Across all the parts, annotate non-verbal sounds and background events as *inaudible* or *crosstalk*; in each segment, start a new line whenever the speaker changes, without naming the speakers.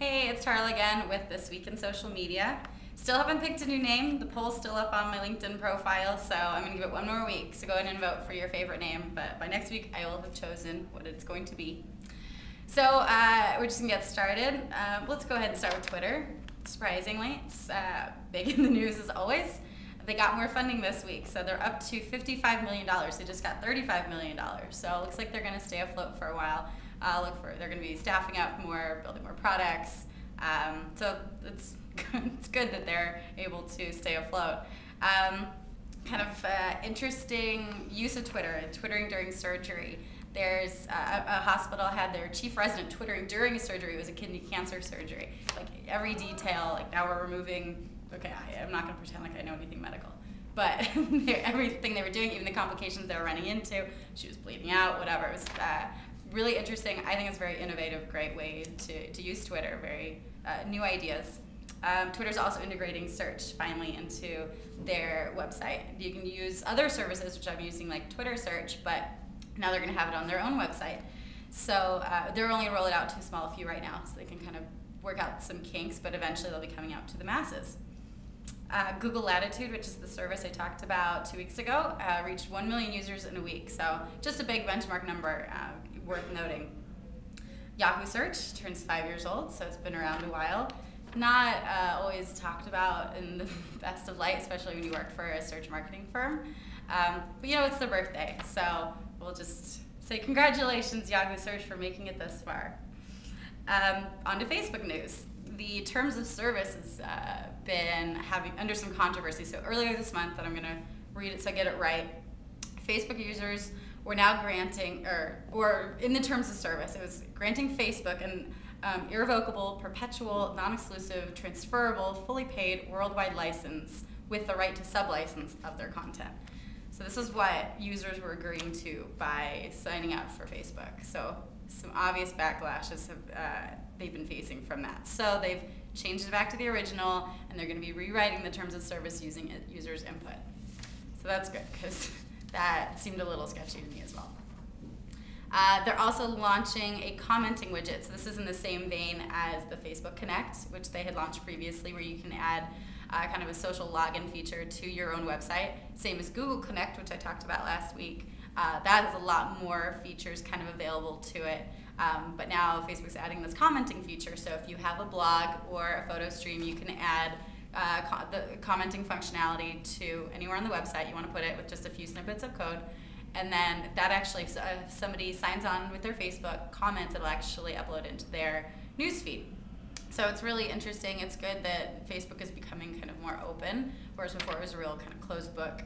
Hey, it's Tarla again with This Week in Social Media. Still haven't picked a new name. The poll's still up on my LinkedIn profile, so I'm going to give it one more week. So go ahead and vote for your favorite name. But by next week, I will have chosen what it's going to be. So uh, we're just going to get started. Uh, let's go ahead and start with Twitter. Surprisingly, it's uh, big in the news as always. They got more funding this week, so they're up to $55 million. They just got $35 million. So it looks like they're going to stay afloat for a while uh, look for they're going to be staffing up more, building more products. Um, so it's *laughs* it's good that they're able to stay afloat. Um, kind of uh, interesting use of Twitter, twittering during surgery. There's uh, a hospital had their chief resident twittering during a surgery. It was a kidney cancer surgery. Like every detail. Like now we're removing. Okay, I, am not going to pretend like I know anything medical, but *laughs* everything they were doing, even the complications they were running into, she was bleeding out, whatever. It was uh, really interesting. I think it's a very innovative, great way to, to use Twitter, very uh, new ideas. Um, Twitter's also integrating search finally into their website. You can use other services, which I'm using like Twitter search, but now they're going to have it on their own website. So uh, they're only roll it out to a small few right now, so they can kind of work out some kinks, but eventually they'll be coming out to the masses. Uh, Google Latitude, which is the service I talked about two weeks ago, uh, reached 1 million users in a week. So just a big benchmark number. Uh, worth noting. Yahoo Search turns five years old, so it's been around a while. Not uh, always talked about in the *laughs* best of light, especially when you work for a search marketing firm. Um, but you know, it's the birthday, so we'll just say congratulations, Yahoo Search, for making it this far. Um, on to Facebook news. The terms of service has uh, been having under some controversy. So earlier this month, and I'm going to read it so I get it right. Facebook users we're now granting, or, or in the terms of service, it was granting Facebook an um, irrevocable, perpetual, non-exclusive, transferable, fully paid worldwide license with the right to sublicense of their content. So this is what users were agreeing to by signing up for Facebook. So some obvious backlashes have uh, they've been facing from that. So they've changed it back to the original, and they're going to be rewriting the terms of service using users' input. So that's good because *laughs* that seemed a little sketchy to me as well. Uh, they're also launching a commenting widget. So this is in the same vein as the Facebook Connect, which they had launched previously, where you can add uh, kind of a social login feature to your own website. Same as Google Connect, which I talked about last week. Uh, that has a lot more features kind of available to it. Um, but now Facebook's adding this commenting feature. So if you have a blog or a photo stream, you can add uh, co the commenting functionality to anywhere on the website. You want to put it with just a few snippets of code. And then that actually, if somebody signs on with their Facebook comments, it'll actually upload into their newsfeed. So it's really interesting. It's good that Facebook is becoming kind of more open, whereas before it was a real kind of closed book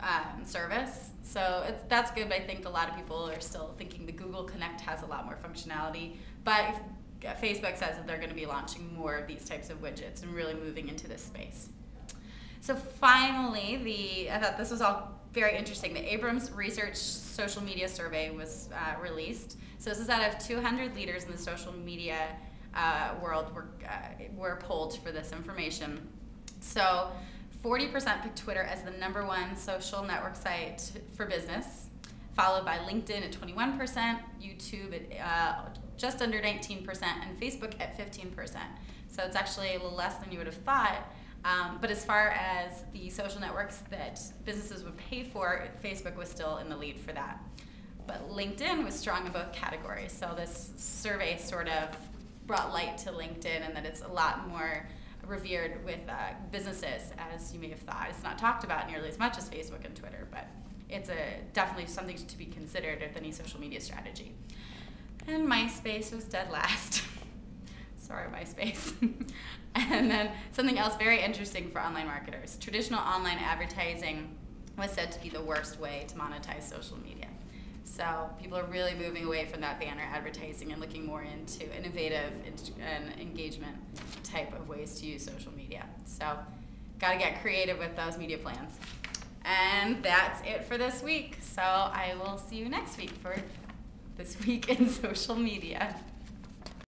um, service. So that's good. But I think a lot of people are still thinking the Google Connect has a lot more functionality. But Facebook says that they're going to be launching more of these types of widgets and really moving into this space. So finally, the I thought this was all very interesting. The Abrams Research Social Media Survey was uh, released. So this is out of 200 leaders in the social media uh, world were, uh, were polled for this information. So 40% picked Twitter as the number one social network site for business, followed by LinkedIn at 21%, YouTube at uh, just under 19%, and Facebook at 15%. So it's actually a little less than you would have thought. Um, but as far as the social networks that businesses would pay for, Facebook was still in the lead for that. But LinkedIn was strong in both categories. So this survey sort of brought light to LinkedIn and that it's a lot more revered with uh, businesses as you may have thought. It's not talked about nearly as much as Facebook and Twitter, but it's a, definitely something to be considered with any social media strategy. And MySpace was dead last. *laughs* Sorry, MySpace. *laughs* and then something else very interesting for online marketers. Traditional online advertising was said to be the worst way to monetize social media. So people are really moving away from that banner advertising and looking more into innovative and engagement type of ways to use social media. So got to get creative with those media plans. And that's it for this week. So I will see you next week for this week in *laughs* social media.